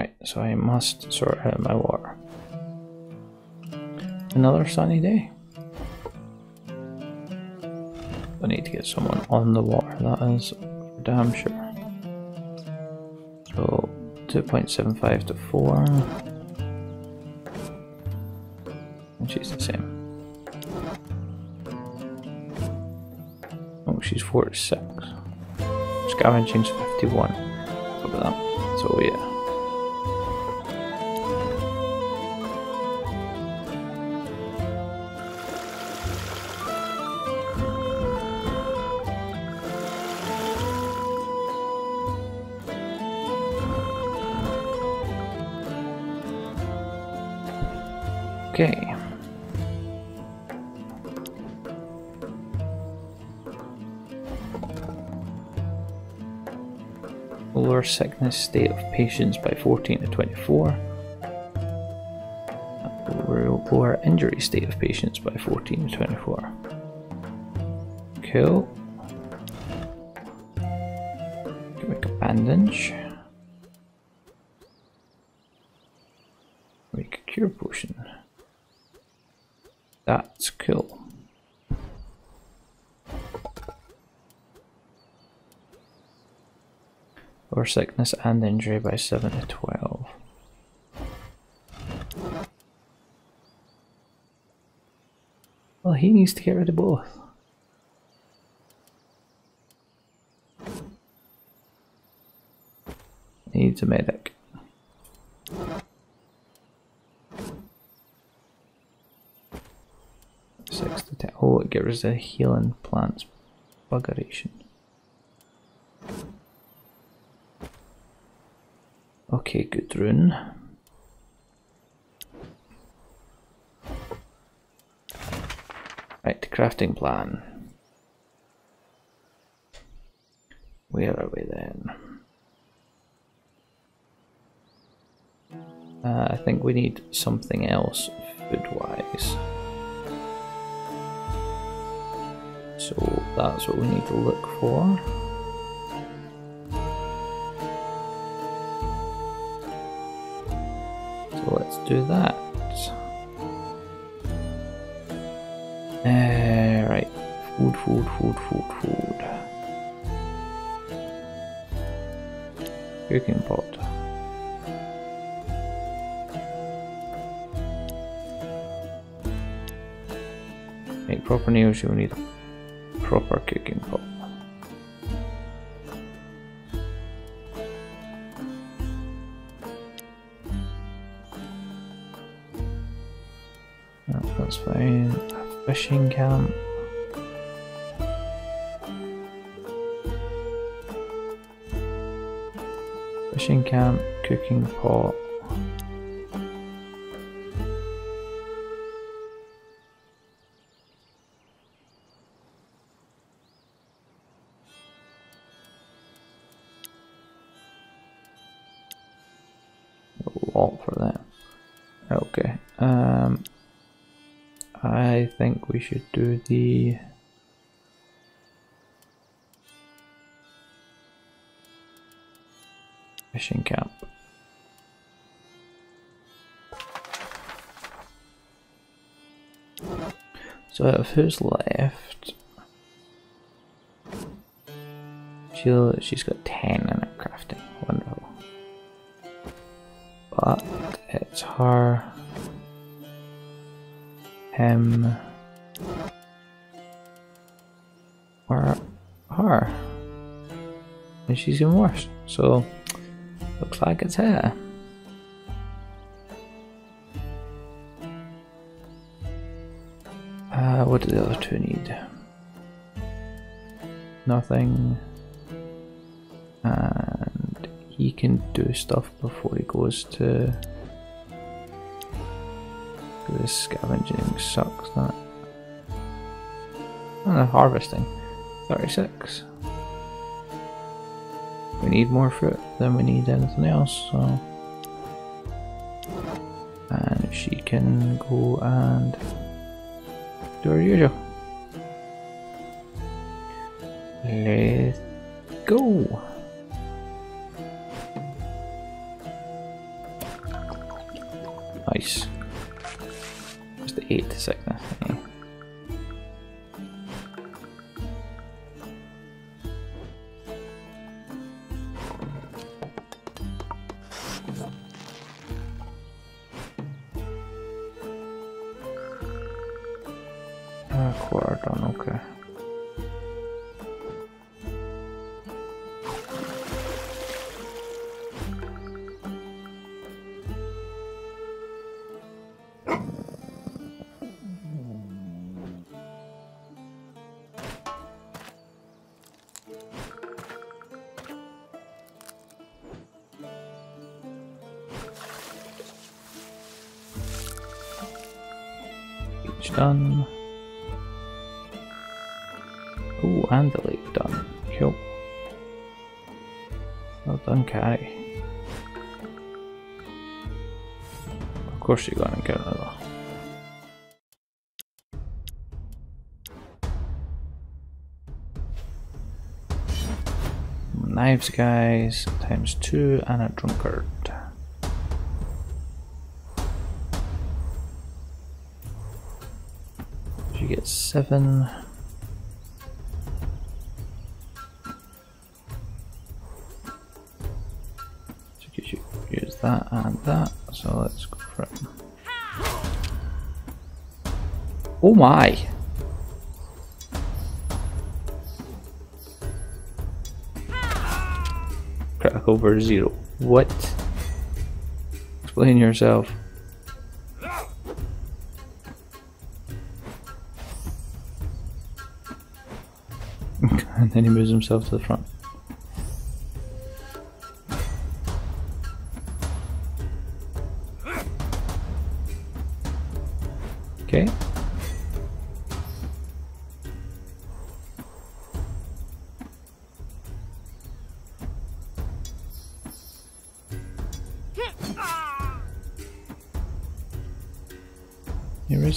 Right, so I must sort out my water. Another sunny day. I need to get someone on the water, that is damn sure. So 2.75 to 4. And she's the same. Oh, she's 46. Scavenging's 51. Look at that. So yeah. Lower sickness state of patients by 14 to 24. Lower, injury state of patients by 14 to 24. Cool. Make a bandage. Make a cure potion. That's cool. Sickness and injury by 7 to 12. Well, he needs to get rid of both. Needs a medic. Six to ten. Oh, it gives the healing plants buggeration. Okay, Gudrun. Right, crafting plan. Where are we then? Uh, I think we need something else food-wise. So that's what we need to look for. Do that. Uh, right, food, food, food, food, food. Cooking pot. Make proper nails, you'll need proper cooking pot. Fishing camp. Fishing camp, cooking pot. For them. Okay. Um, I think we should do the. Fishing camp. So out of who's left? She'll, she's got 10 in her crafting. Wonderful. But it's her, him, or her. And she's even worse. So, looks like it's her. Uh, what do the other two need? Nothing. And he can do stuff before he goes to. This scavenging sucks, that. Oh, harvesting. 36. We need more fruit than we need anything else, so. And she can go and do her usual. Let's go. Quarton, okay. Done. Lake done. Cool. Well done, Kari. Of course you got an encounter though. Knives guys, times two, and a drunkard. You get seven. Oh my! Crack over zero. What? Explain yourself. and then he moves himself to the front.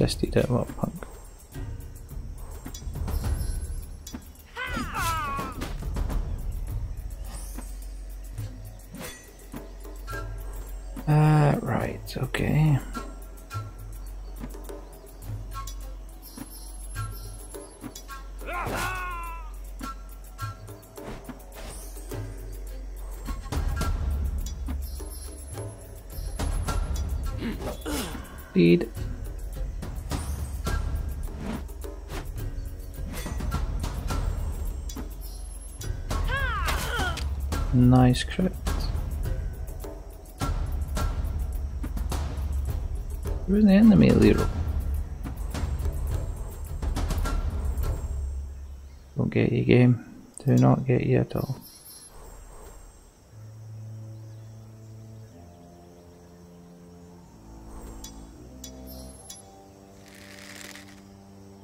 Resisted it, what punk? Uh, right, okay. Speed. Nice crit. Where's the enemy, Lero? Don't get you, game. Do not get you at all.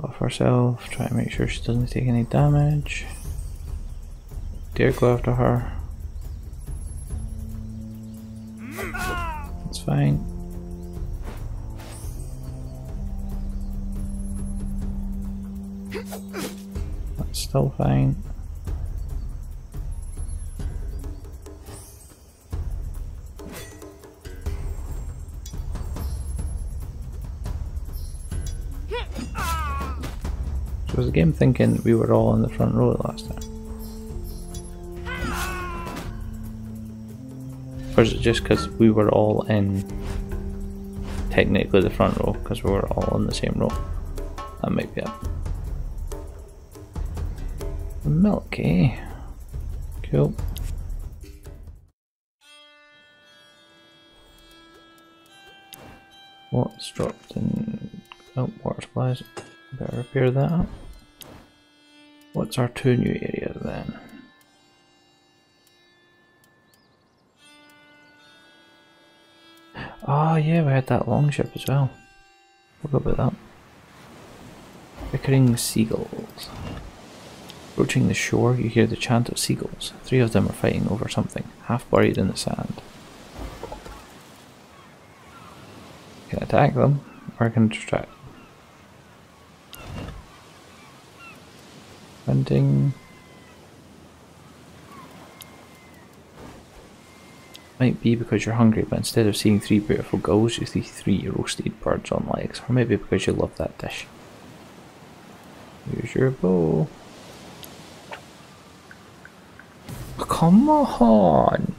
Off herself, try and make sure she doesn't take any damage. Dare go after her. Fine. That's still fine. So was the game thinking we were all in the front row last time? Or is it just because we were all in technically the front row because we were all in the same row? That might be it. Milky. Cool. What's dropped in oh water supplies? Better repair that. What's our two new areas then? Oh yeah, we had that long ship as well. Forgot about that. Bickering seagulls. Approaching the shore, you hear the chant of seagulls. Three of them are fighting over something, half buried in the sand. Can attack them, or I can distract them. Hunting. Might be because you're hungry, but instead of seeing three beautiful gulls, you see three roasted birds on legs. Or maybe because you love that dish. Here's your bow. Oh, come on!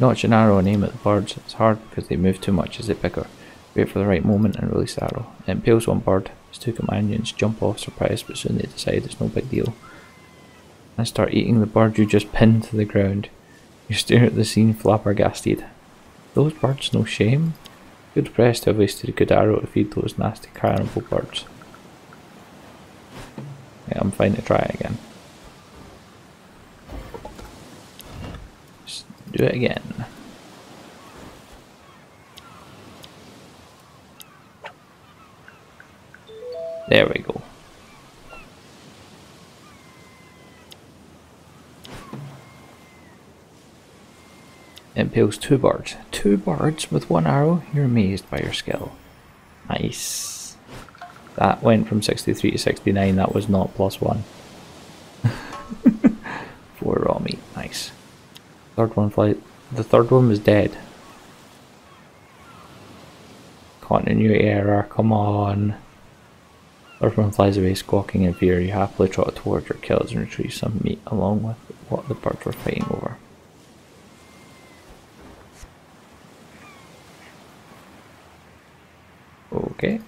Notch an arrow and aim at the birds. It's hard because they move too much as they bigger. Wait for the right moment and release the arrow. It impales one bird. His two companions jump off surprised, but soon they decide it's no big deal. And start eating the bird you just pinned to the ground. You stare at the scene flabbergasted. Those birds no shame? Good press to have wasted a good arrow to feed those nasty cannibal birds. Yeah, I'm fine to try it again. Just do it again. There we go. Impales two birds. Two birds with one arrow? You're amazed by your skill. Nice. That went from 63 to 69, that was not plus one. Four raw meat, nice. Third one fly. The third one was dead. Continuity error, come on. Third one flies away squawking in fear. You happily trot towards your kills and retrieve some meat along with what the birds were fighting over. Okay. The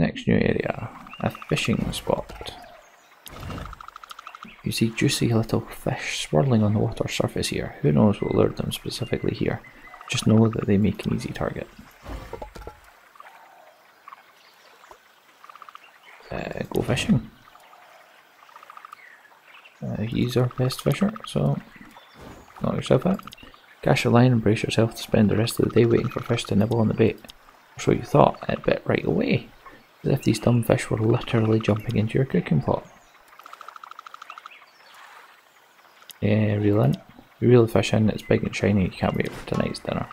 next new area, a fishing spot. You see juicy little fish swirling on the water surface here. Who knows what lured them specifically here? Just know that they make an easy target. Uh, go fishing. Uh, he's our best fisher, so knock yourself out. Cash a line and brace yourself to spend the rest of the day waiting for fish to nibble on the bait. So you thought, it bit right away, as if these dumb fish were literally jumping into your cooking pot. Yeah, reel in. Reel the fish in, it's big and shiny, you can't wait for tonight's dinner.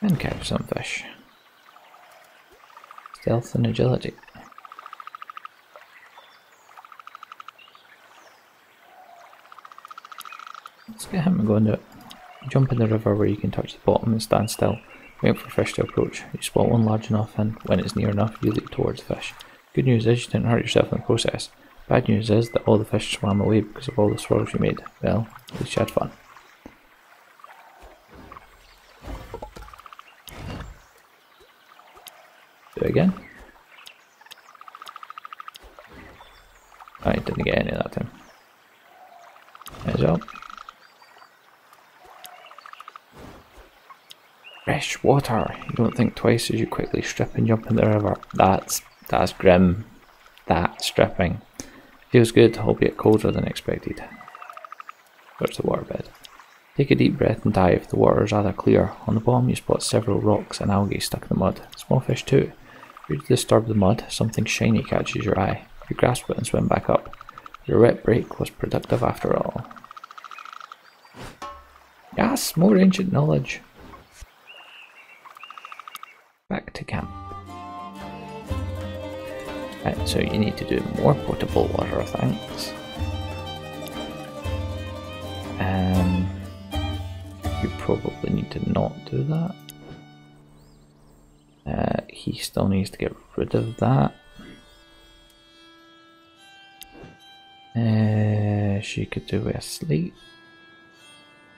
And catch some fish. Stealth and agility. Let's get him and go into it. Jump in the river where you can touch the bottom and stand still, wait for fish to approach. You spot one large enough and when it's near enough you leap towards the fish. Good news is you didn't hurt yourself in the process. Bad news is that all the fish swam away because of all the swirls you made. Well, at least you had fun. Do it again. I didn't get any of that time. Heads up. Fresh water. You don't think twice as you quickly strip and jump in the river. That's that's grim. That stripping. Feels good, albeit colder than expected. Where's the waterbed? Take a deep breath and dive. The water is rather clear. On the bottom you spot several rocks and algae stuck in the mud. Small fish too. If you disturb the mud, something shiny catches your eye. You grasp it and swim back up. Your wet break was productive after all. Yes, more ancient knowledge. So you need to do more potable water, thanks. Um, you probably need to not do that. Uh, he still needs to get rid of that. Uh, she could do with a sleep.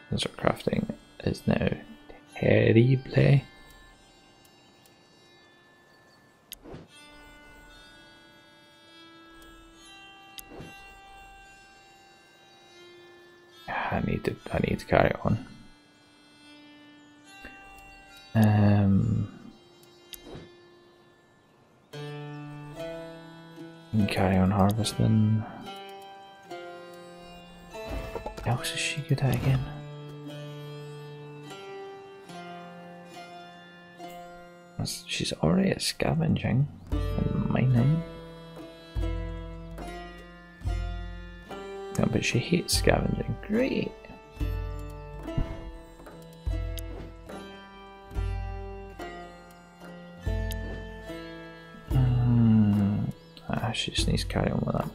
Because her crafting is now terrible. I need to I need to carry on. Um carry on harvesting. What else is she good at again? She's already at scavenging and mining. But she hates scavenging. Great. Uh, she just needs to carry on with that.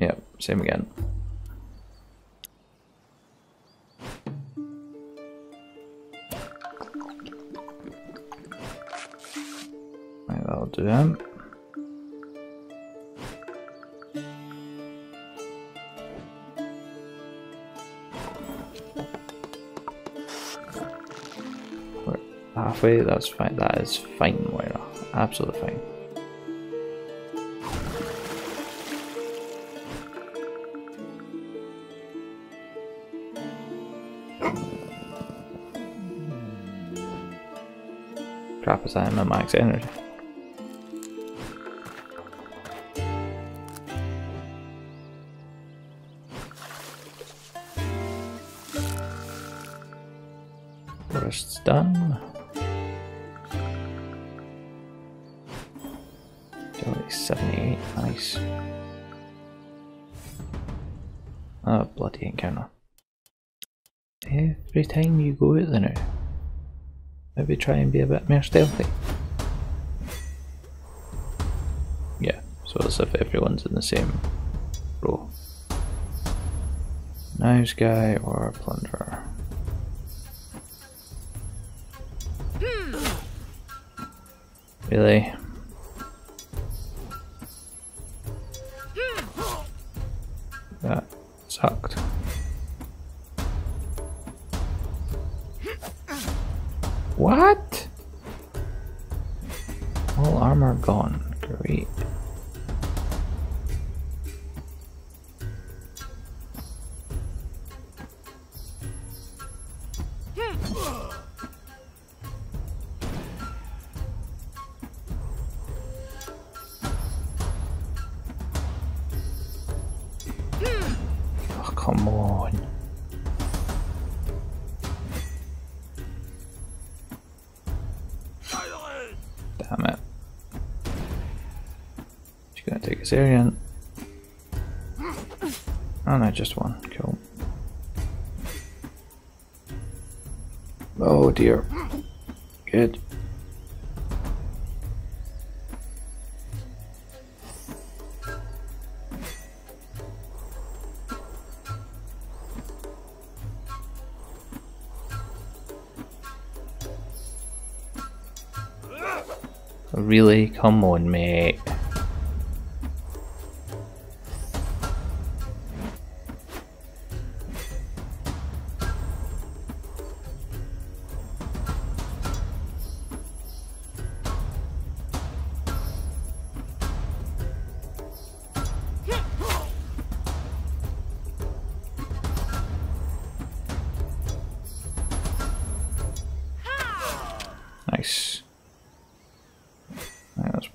Yep, same again. Halfway, that's fine. That is fine, Moira. Absolutely fine. Crap is I am at max energy. Go out there now, maybe try and be a bit more stealthy. Yeah, so as if everyone's in the same row. Knives guy or plunderer. Hmm. Really? Come on. Damn it. She's gonna take his Arian. Oh no, just one. Cool. Oh dear. Good. Come on, mate.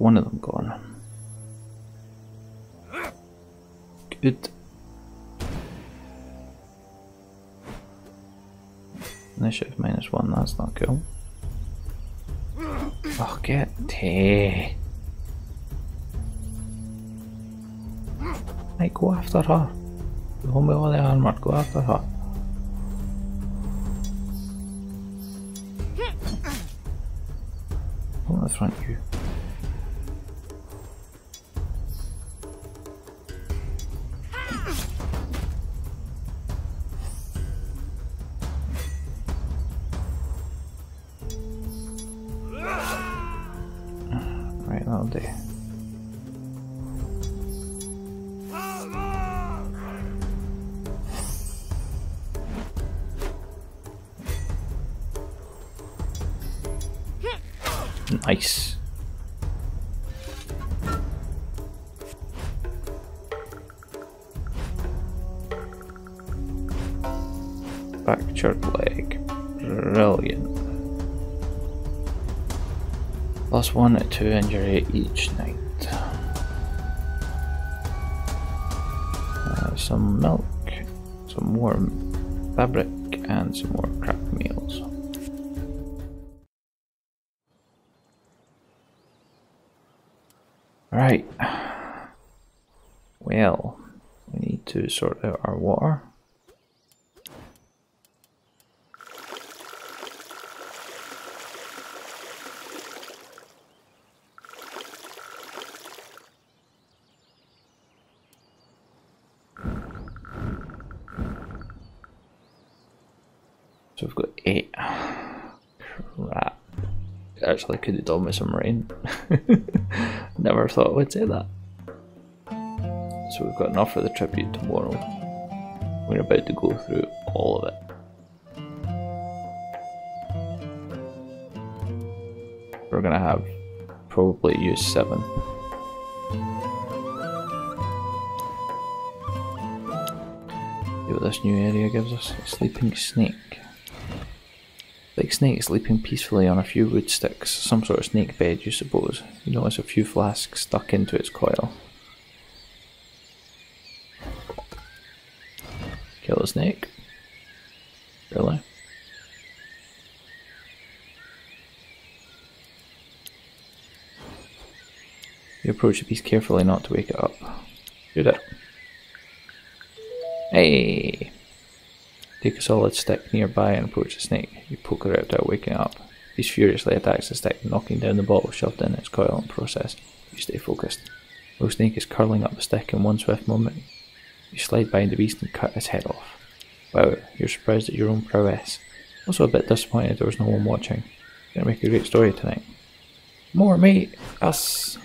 One of them gone. Good. Initiative minus one, that's not cool. Oh, get Tay. Hey, go after her. The one with all the armor, go after her. Go in front, you. Nice. Fractured leg. Plus one to two injury each night. Uh, some milk, some more fabric, and some more crap meals. Right. Well, we need to sort out our water. So we've got eight. Crap. Actually, could have done with some rain. Never thought I would say that. So we've got enough for the tribute tomorrow. We're about to go through all of it. We're gonna have probably use seven. See what this new area gives us. A sleeping snake. Big snake sleeping peacefully on a few wood sticks, some sort of snake bed, you suppose. You notice a few flasks stuck into its coil. Kill the snake? Really? You approach the beast carefully not to wake it up. Shoot it. Hey! Take a solid stick nearby and approach the snake. Out waking up. Beast furiously attacks the stick, knocking down the bottle shoved in its coil process. You stay focused. The snake is curling up the stick in one swift moment. You slide behind the beast and cut its head off. Wow, you're surprised at your own prowess. Also a bit disappointed there was no one watching. Gonna make a great story tonight. More mate! Us!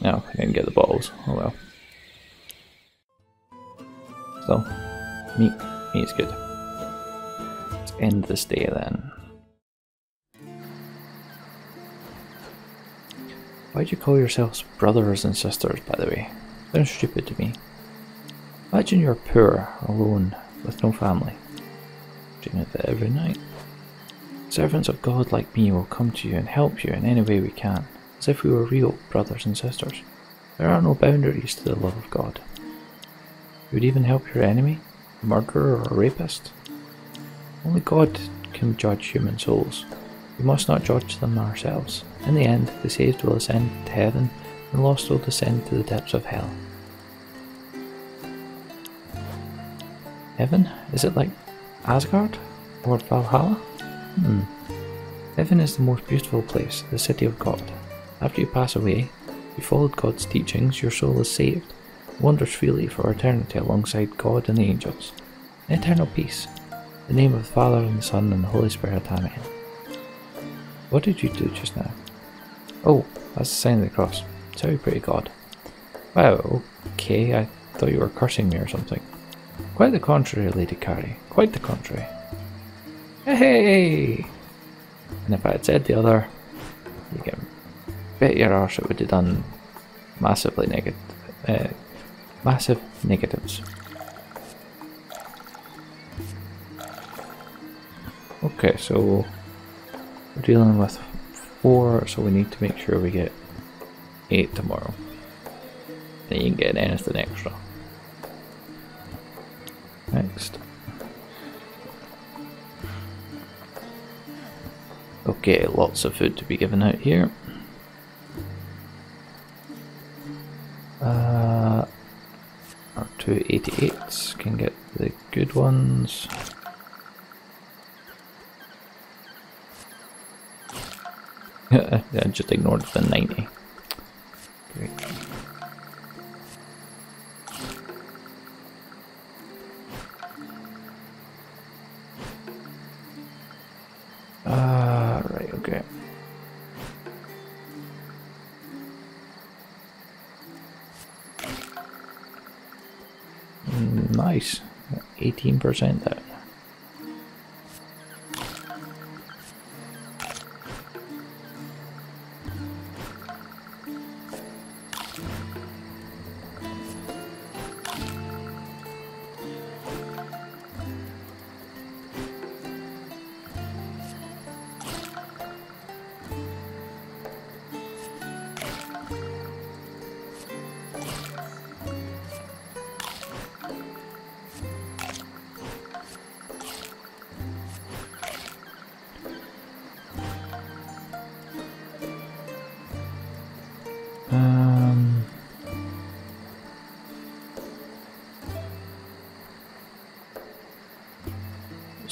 No, I didn't get the bottles. Oh well. So, meat. Meat's good. Let's end this day then. Why'd you call yourselves brothers and sisters, by the way? Sounds stupid to me. Imagine you're poor, alone, with no family. Doing it every night. Servants of God like me will come to you and help you in any way we can as if we were real brothers and sisters. There are no boundaries to the love of God. You would even help your enemy, a murderer or a rapist. Only God can judge human souls. We must not judge them ourselves. In the end, the saved will ascend to heaven, and the lost will descend to the depths of hell. Heaven? Is it like Asgard? Or Valhalla? Hmm. Heaven is the most beautiful place, the city of God. After you pass away, you followed God's teachings, your soul is saved, wanders freely for eternity alongside God and the angels. In eternal peace. In the name of the Father and the Son and the Holy Spirit, Amen. What did you do just now? Oh, that's the sign of the cross. Sorry, pretty God. Wow, okay, I thought you were cursing me or something. Quite the contrary, Lady Kari. Quite the contrary. Hey! And if I had said the other, you get bet your arse it would have done massively negative, uh, massive negatives. Okay, so we're dealing with four, so we need to make sure we get eight tomorrow. Then you can get anything extra. Next. Okay, lots of food to be given out here. Uh, our 288s can get the good ones. I just ignored the 90. Great. Nice. 18% there.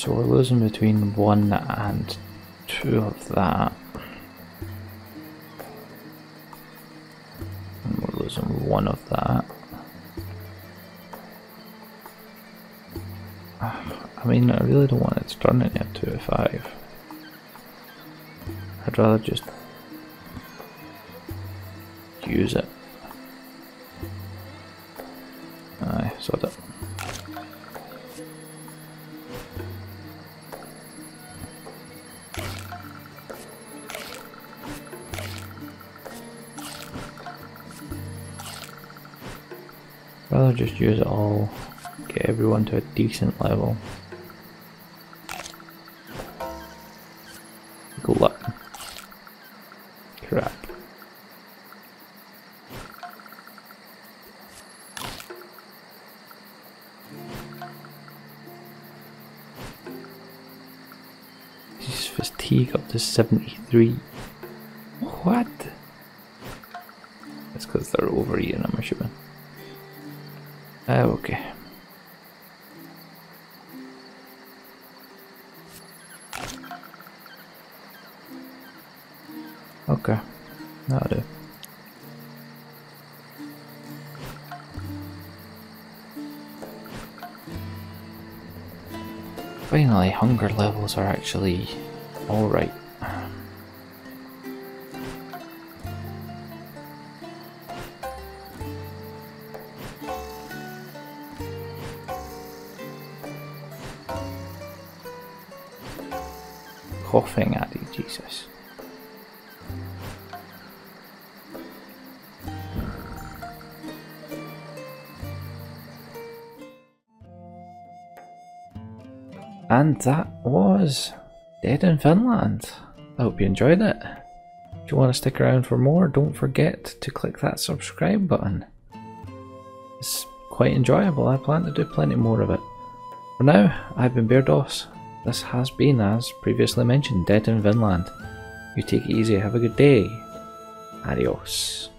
So we're losing between one and two of that. And we're losing one of that. I mean, I really don't want it to turn into a five. I'd rather just use it. Just use it all, get everyone to a decent level. Good luck. Crap. His fatigue up to 73. What? That's because they're overeating, I'm assuming. Uh, okay. Okay, that'll do. Finally, hunger levels are actually alright. Coughing at you, Jesus. And that was Dead in Vinland. I hope you enjoyed it. If you want to stick around for more, don't forget to click that subscribe button. It's quite enjoyable. I plan to do plenty more of it. For now, I've been Bairdos. This has been, as previously mentioned, Dead in Vinland. You take it easy, have a good day. Adios.